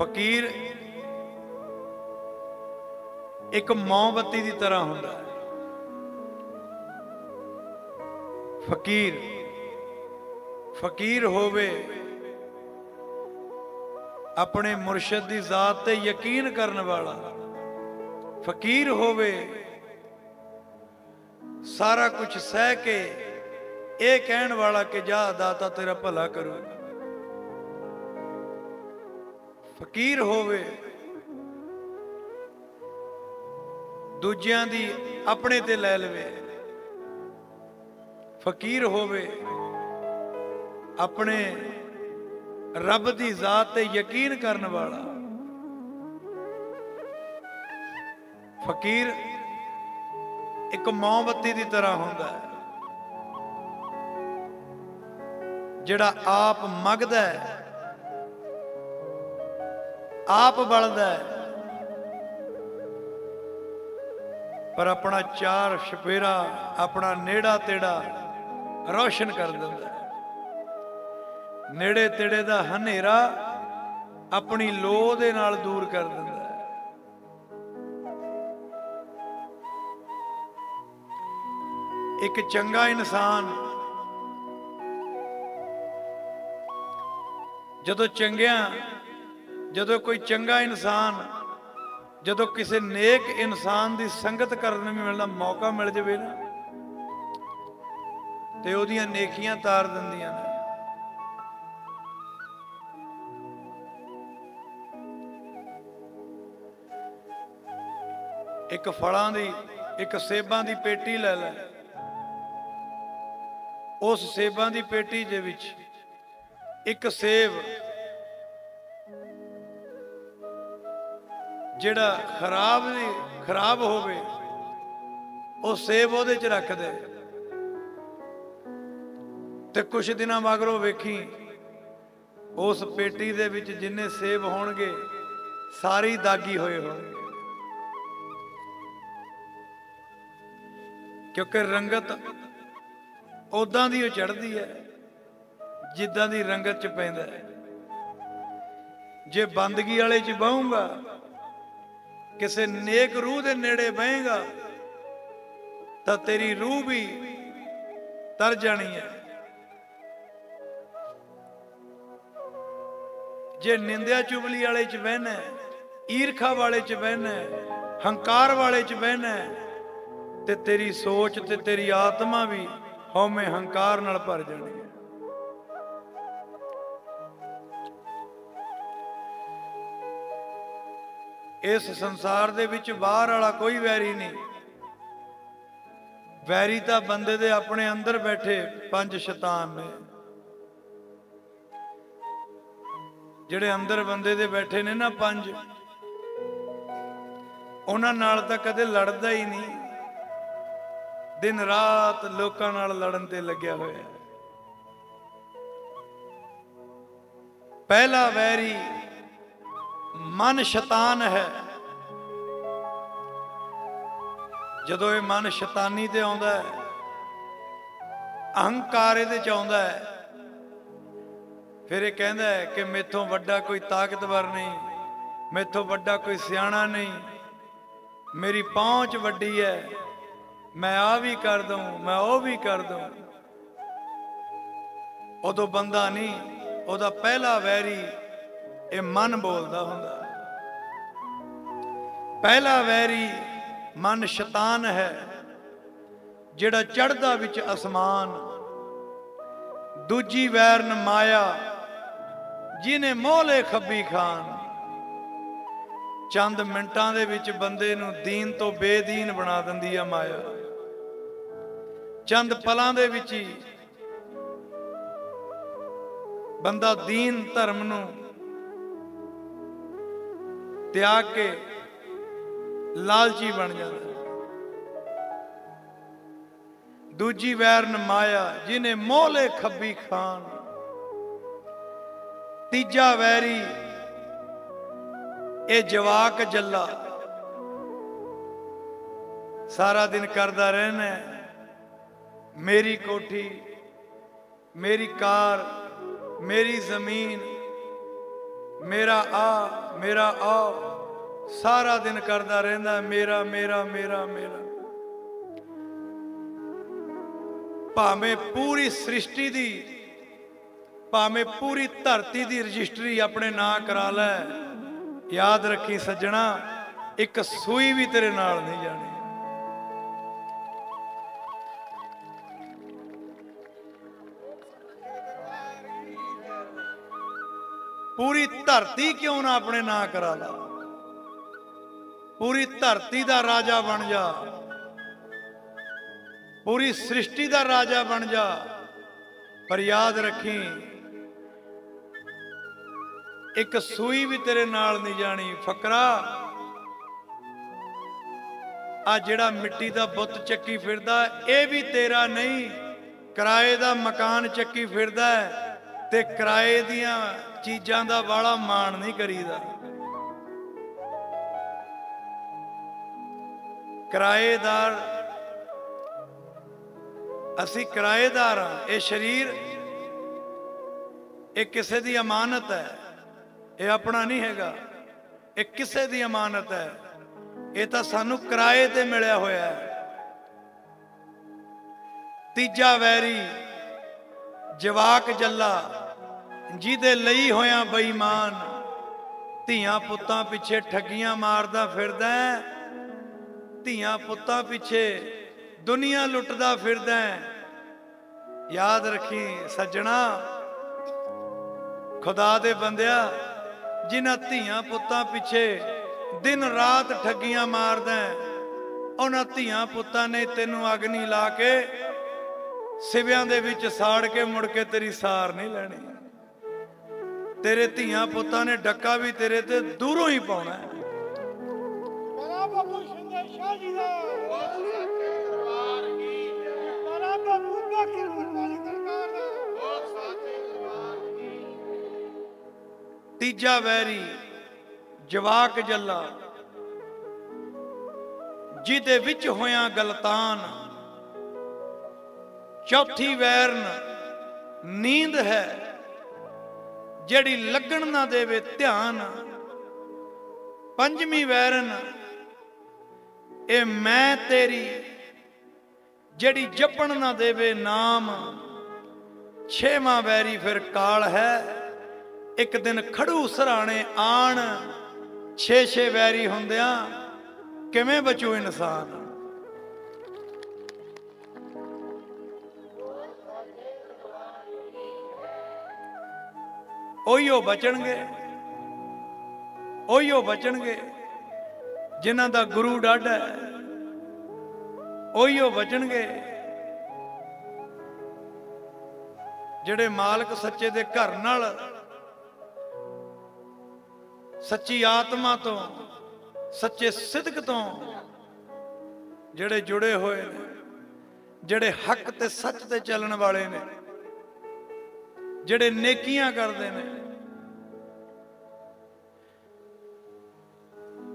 ਫਕੀਰ ਇੱਕ ਮੋਮਬੱਤੀ ਦੀ ਤਰ੍ਹਾਂ ਹੁੰਦਾ। ਹੈ ਫਕੀਰ ਫਕੀਰ ਹੋਵੇ, ਆਪਣੇ ਮੁਰਸ਼ਿਦ ਦੀ ਜ਼ਾਤ ਤੇ ਯਕੀਨ ਕਰਨ ਵਾਲਾ। ਫਕੀਰ ਹੋਵੇ, ਸਾਰਾ ਕੁਝ ਸਹਿ ਕੇ, ਇਹ ਕਹਿਣ ਵਾਲਾ ਕਿ ਜਾ ਦਾਤਾ ਤੇਰਾ ਭਲਾ ਕਰੂ। ਫਕੀਰ ਹੋਵੇ। ਦੂਜਿਆਂ ਦੀ ਆਪਣੇ ਤੇ ਲੈ ਲਵੇ। ਫਕੀਰ ਹੋਵੇ। ਆਪਣੇ ਰੱਬ ਦੀ ਜ਼ਾਤ ਤੇ ਯਕੀਨ ਕਰਨ ਵਾਲਾ। ਫਕੀਰ ਇੱਕ ਮੋਮਬੱਤੀ ਦੀ ਤਰ੍ਹਾਂ ਹੁੰਦਾ ਹੈ। ਜਿਹੜਾ ਆਪ ਮਗਦਾ ਹੈ। ਆਪ ਬਲਦਾ ਹੈ। ਪਰ ਆਪਣਾ ਚਾਰ ਛਪੇਰਾ, ਆਪਣਾ ਨੇੜਾ ਤੇੜਾ ਰੋਸ਼ਨ ਕਰ ਦਿੰਦਾ ਨੇੜੇ ਤੇੜੇ ਦਾ ਹਨੇਰਾ ਆਪਣੀ ਲੋਹ ਦੇ ਨਾਲ ਦੂਰ ਕਰ ਦਿੰਦਾ ਇੱਕ ਚੰਗਾ ਇਨਸਾਨ ਜਦੋਂ ਚੰਗਿਆਂ ਜਦੋਂ ਕੋਈ ਚੰਗਾ ਇਨਸਾਨ, ਜਦੋਂ ਕਿਸੇ ਨੇਕ ਇਨਸਾਨ ਦੀ ਸੰਗਤ ਕਰਨ ਨੂੰ ਮਿਲਣਾ ਮੌਕਾ ਮਿਲ ਜਾਵੇ ਨਾ, ਤੇ ਉਹਦੀਆਂ ਨੇਕੀਆਂ ਤਾਰ ਦਿੰਦੀਆਂ ਨੇ। ਇੱਕ ਫਲਾਂ ਦੀ, ਇੱਕ ਸੇਬਾਂ ਦੀ ਪੇਟੀ ਲੈ ਲੈ। ਉਸ ਸੇਬਾਂ ਦੀ ਪੇਟੀ ਦੇ ਵਿੱਚ ਇੱਕ ਸੇਬ ਜਿਹੜਾ ਖਰਾਬ ਨਹੀਂ ਖਰਾਬ ਹੋਵੇ, ਉਹ ਸੇਬ ਉਹਦੇ 'ਚ ਰੱਖ ਦੇ। ਤੇ ਕੁਝ ਦਿਨਾਂ ਮਗਰੋਂ ਵੇਖੀ, ਉਸ ਪੇਟੀ ਦੇ ਵਿੱਚ ਜਿੰਨੇ ਸੇਬ ਹੋਣਗੇ, ਸਾਰੀ ਦਾਗੀ ਹੋਏ ਹੋਣਗੇ। ਕਿਉਂਕਿ ਰੰਗਤ ਉਦਾਂ ਦੀ ਉਹ ਚੜਦੀ ਹੈ, ਜਿੱਦਾਂ ਦੀ ਰੰਗਤ ਚ ਪੈਂਦਾ ਹੈ। ਜੇ ਬੰਦਗੀ ਵਾਲੇ ਚ ਬਹੂੰਗਾ ਕਿਸੇ ਨੇਕ ਰੂਹ ਦੇ ਨੇੜੇ ਬਹੇਗਾ ਤਾਂ ਤੇਰੀ ਰੂਹ ਵੀ ਤਰ ਜਾਣੀ ਹੈ। ਜੇ ਨਿੰਦਿਆ ਚੁਗਲੀ ਵਾਲੇ ਚ ਬਹਿਣਾ ਈਰਖਾ ਵਾਲੇ ਚ ਬਹਿਣਾ ਹੰਕਾਰ ਵਾਲੇ ਚ ਬਹਿਣਾ ਤੇ ਤੇਰੀ ਸੋਚ ਤੇ ਤੇਰੀ ਆਤਮਾ ਵੀ ਹਉਮੈ ਹੰਕਾਰ ਨਾਲ ਭਰ ਜਾਣੀ ਇਸ ਸੰਸਾਰ ਦੇ ਵਿੱਚ ਬਾਹਰ ਵਾਲਾ ਕੋਈ ਵੈਰੀ ਨਹੀਂ। ਵੈਰੀ ਤਾਂ ਬੰਦੇ ਦੇ ਆਪਣੇ ਅੰਦਰ ਬੈਠੇ ਪੰਜ ਸ਼ੈਤਾਨ ਨੇ। ਜਿਹੜੇ ਅੰਦਰ ਬੰਦੇ ਦੇ ਬੈਠੇ ਨੇ ਨਾ ਪੰਜ, ਉਹਨਾਂ ਨਾਲ ਤਾਂ ਕਦੇ ਲੜਦਾ ਹੀ ਨਹੀਂ। ਦਿਨ ਰਾਤ ਲੋਕਾਂ ਨਾਲ ਲੜਨ ਤੇ ਲੱਗਿਆ ਹੋਇਆ। ਪਹਿਲਾ ਵੈਰੀ ਮਨ ਸ਼ੈਤਾਨ ਹੈ। ਜਦੋਂ ਇਹ ਮਨ ਸ਼ੈਤਾਨੀ ਤੇ ਆਉਂਦਾ ਹੈ, ਅਹੰਕਾਰ ਇਹਦੇ ਚ ਆਉਂਦਾ ਹੈ, ਫਿਰ ਇਹ ਕਹਿੰਦਾ ਹੈ ਕਿ ਮੇਥੋਂ ਵੱਡਾ ਕੋਈ ਤਾਕਤਵਰ ਨਹੀਂ, ਮੇਥੋਂ ਵੱਡਾ ਕੋਈ ਸਿਆਣਾ ਨਹੀਂ, ਮੇਰੀ ਪਹੁੰਚ ਵੱਡੀ ਹੈ, ਮੈਂ ਆ ਵੀ ਕਰ ਦਊਂ, ਮੈਂ ਉਹ ਵੀ ਕਰ ਦਊਂ। ਉਦੋਂ ਬੰਦਾ ਨਹੀਂ, ਉਹਦਾ ਪਹਿਲਾ ਵੈਰੀ ਇਹ ਮਨ ਬੋਲਦਾ ਹੁੰਦਾ। ਪਹਿਲਾ ਵੈਰੀ ਮਨ ਸ਼ੈਤਾਨ ਹੈ, ਜਿਹੜਾ ਚੜਦਾ ਵਿੱਚ ਅਸਮਾਨ। ਦੂਜੀ ਵੈਰਨ ਮਾਇਆ ਜਿਨੇ ਮੋਹਲੇ ਖੱਬੀ ਖਾਨ। ਚੰਦ ਮਿੰਟਾਂ ਦੇ ਵਿੱਚ ਬੰਦੇ ਨੂੰ ਦੀਨ ਤੋਂ ਬੇਦੀਨ ਬਣਾ ਦਿੰਦੀ ਆ ਮਾਇਆ। ਚੰਦ ਪਲਾਂ ਦੇ ਵਿੱਚ ਹੀ ਬੰਦਾ ਦੀਨ ਧਰਮ ਨੂੰ ਤਿਆਗ ਕੇ ਲਾਲਚੀ ਬਣ ਜਾਂਦਾ ਦੂਜੀ ਵੈਰਨ ਮਾਇਆ, ਜਿਨੇ ਮੋਹਲੇ ਖੱਬੀ ਖਾਨ। ਤੀਜਾ ਵੈਰੀ, ਇਹ ਜਵਾਕ ਜੱਲਾ। ਸਾਰਾ ਦਿਨ ਕਰਦਾ ਰਹਿਣਾ ਮੇਰੀ ਕੋਠੀ, ਮੇਰੀ ਕਾਰ, ਮੇਰੀ ਜ਼ਮੀਨ ਮੇਰਾ ਆ ਮੇਰਾ ਆ। ਸਾਰਾ ਦਿਨ ਕਰਦਾ ਰਹਿੰਦਾ, ਮੇਰਾ ਮੇਰਾ ਮੇਰਾ ਮੇਰਾ। ਭਾਵੇਂ ਪੂਰੀ ਸ੍ਰਿਸ਼ਟੀ ਦੀ, ਭਾਵੇਂ ਪੂਰੀ ਧਰਤੀ ਦੀ ਰਜਿਸਟਰੀ ਆਪਣੇ ਨਾਂ ਕਰਾ ਲੈ। ਯਾਦ ਰੱਖੀ ਸੱਜਣਾ, ਇੱਕ ਸੂਈ ਵੀ ਤੇਰੇ ਨਾਲ ਨਹੀਂ ਜਾਣੀ। ਪੂਰੀ ਧਰਤੀ ਕਿਉਂ ਨਾ ਆਪਣੇ ਨਾਂ ਕਰਾ ਲਾ? ਪੂਰੀ ਧਰਤੀ ਦਾ ਰਾਜਾ ਬਣ ਜਾ। ਪੂਰੀ ਸ੍ਰਿਸ਼ਟੀ ਦਾ ਰਾਜਾ ਬਣ ਜਾ। ਪਰ ਯਾਦ ਰੱਖੀ, ਇੱਕ ਸੂਈ ਵੀ ਤੇਰੇ ਨਾਲ ਨਹੀਂ ਜਾਣੀ। ਫਕਰਾ, ਆ ਜਿਹੜਾ ਮਿੱਟੀ ਦਾ ਬੁੱਤ ਚੱਕੀ ਫਿਰਦਾ, ਇਹ ਵੀ ਤੇਰਾ ਨਹੀਂ। ਕਿਰਾਏ ਦਾ ਮਕਾਨ ਚੱਕੀ ਫਿਰਦਾ ਹੈ। ਤੇ ਕਿਰਾਏ ਦੀਆਂ ਚੀਜ਼ਾਂ ਦਾ ਵਾਲਾ ਮਾਣ ਨਹੀਂ ਕਰੀਦਾ। ਕਿਰਾਏਦਾਰ, ਅਸੀਂ ਕਿਰਾਏਦਾਰ ਹਾਂ। ਇਹ ਸਰੀਰ, ਇਹ ਕਿਸੇ ਦੀ ਅਮਾਨਤ ਹੈ। ਇਹ ਆਪਣਾ ਨਹੀਂ ਹੈਗਾ। ਇਹ ਕਿਸੇ ਦੀ ਅਮਾਨਤ ਹੈ। ਇਹ ਤਾਂ ਸਾਨੂੰ ਕਿਰਾਏ ਤੇ ਮਿਲਿਆ ਹੋਇਆ ਹੈ। ਤੀਜਾ ਵੈਰੀ ਜਵਾਕ ਜੱਲਾ, ਜਿਹਦੇ ਲਈ ਹੋਇਆ ਬੇਈਮਾਨ, ਧੀਆਂ ਪੁੱਤਾਂ ਪਿੱਛੇ ਠੱਗੀਆਂ ਮਾਰਦਾ ਫਿਰਦਾ ਧੀਆਂ ਪੁੱਤਾਂ ਪਿੱਛੇ ਦੁਨੀਆ ਲੁੱਟਦਾ ਫਿਰਦਾ ਯਾਦ ਰੱਖੀ ਸੱਜਣਾ, ਖੁਦਾ ਦੇ ਬੰਦਿਆ, ਜਿਨ੍ਹਾਂ ਧੀਆਂ ਪੁੱਤਾਂ ਪਿੱਛੇ ਦਿਨ ਰਾਤ ਠੱਗੀਆਂ ਮਾਰਦਾ ਉਹਨਾਂ ਧੀਆਂ ਪੁੱਤਾਂ ਨੇ ਤੈਨੂੰ ਅਗਨੀ ਲਾ ਕੇ ਸਿਵਿਆਂ ਦੇ ਵਿੱਚ ਸਾੜ ਕੇ ਮੁੜ ਕੇ ਤੇਰੀ ਸਾਰ ਨਹੀਂ ਲੈਣੀ। ਤੇਰੇ ਧੀਆਂ ਪੁੱਤਾਂ ਨੇ ਡੱਕਾ ਵੀ ਤੇਰੇ ਤੇ ਦੂਰੋਂ ਹੀ ਪਾਉਣਾ ਹੈ। ਮੇਰਾ ਬਾਬੂ ਸ਼ਿੰਦੇ ਸ਼ਾਹ ਜੀ ਦਾ। ਮੇਰਾ ਬਾਬੂ ਬਾਕੀ ਗੁਰਵਾਲੀ ਸਰਕਾਰ ਦਾ। ਤੀਜਾ ਵੈਰੀ ਜਵਾਕ ਜੱਲਾ। ਜਿਹਦੇ ਵਿੱਚ ਹੋਇਆ ਗਲਤਾਨ ਚੌਥੀ ਵੈਰਨ ਨੀਂਦ ਹੈ, ਜਿਹੜੀ ਲੱਗਣ ਨਾ ਦੇਵੇ ਧਿਆਨ। ਪੰਜਵੀਂ ਵੈਰਨ, ਇਹ ਮੈਂ ਤੇਰੀ, ਜਿਹੜੀ ਜਪਣ ਨਾ ਦੇਵੇ ਨਾਮ। ਛੇਵਾਂ ਵੈਰੀ ਫਿਰ ਕਾਲ ਹੈ, ਇੱਕ ਦਿਨ ਖੜੂ ਸਰਾਣੇ ਆਣ। ਛੇ ਛੇ ਵੈਰੀ ਹੁੰਦਿਆਂ ਕਿਵੇਂ ਬਚੂ ਇਨਸਾਨ? ਉਹੀਓ ਬਚਣਗੇ। ਉਹੀਓ ਬਚਣਗੇ ਜਿਨ੍ਹਾਂ ਦਾ ਗੁਰੂ ਡਾਢਾ ਹੈ। ਉਹੀਓ ਬਚਣਗੇ ਜਿਹੜੇ ਮਾਲਕ ਸੱਚੇ ਦੇ ਘਰ ਨਾਲ ਸੱਚੀ ਆਤਮਾ ਤੋਂ, ਸੱਚੇ ਸਿਦਕ ਤੋਂ ਜਿਹੜੇ ਜੁੜੇ ਹੋਏ ਨੇ, ਜਿਹੜੇ ਹੱਕ ਤੇ ਸੱਚ ਤੇ ਚੱਲਣ ਵਾਲੇ ਨੇ। ਜਿਹੜੇ ਨੇਕੀਆਂ ਕਰਦੇ ਨੇ।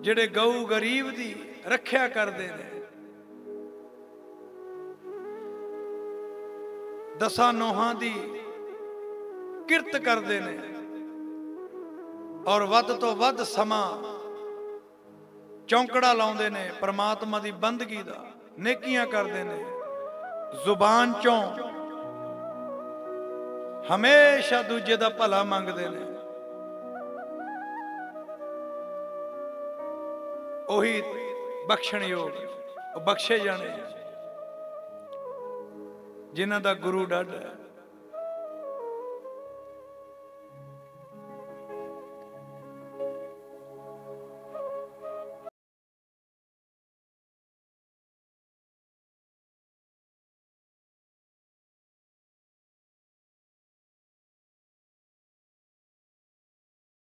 ਜਿਹੜੇ ਗਊ ਗਰੀਬ ਦੀ ਰੱਖਿਆ ਕਰਦੇ ਨੇ। ਦਸਾਂ ਨੋਹਾਂ ਦੀ ਕਿਰਤ ਕਰਦੇ ਨੇ। ਔਰ ਵੱਧ ਤੋਂ ਵੱਧ ਸਮਾਂ ਚੌਂਕੜਾ ਲਾਉਂਦੇ ਨੇ, ਪ੍ਰਮਾਤਮਾ ਦੀ ਬੰਦਗੀ ਦਾ, ਨੇਕੀਆਂ ਕਰਦੇ ਨੇ। ਜ਼ੁਬਾਨ ਚੋਂ ਹਮੇਸ਼ਾ ਦੂਜੇ ਦਾ ਭਲਾ ਮੰਗਦੇ ਨੇ। ਉਹੀ ਬਖਸ਼ਣਯੋਗ ਉਹ ਬਖਸ਼ੇ ਜਾਣੇ। ਜਿਨ੍ਹਾਂ ਦਾ ਗੁਰੂ ਡਾਢਾ